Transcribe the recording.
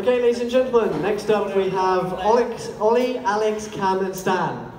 Okay, ladies and gentlemen, next up we have Ollie, Alex, Cam and Stan.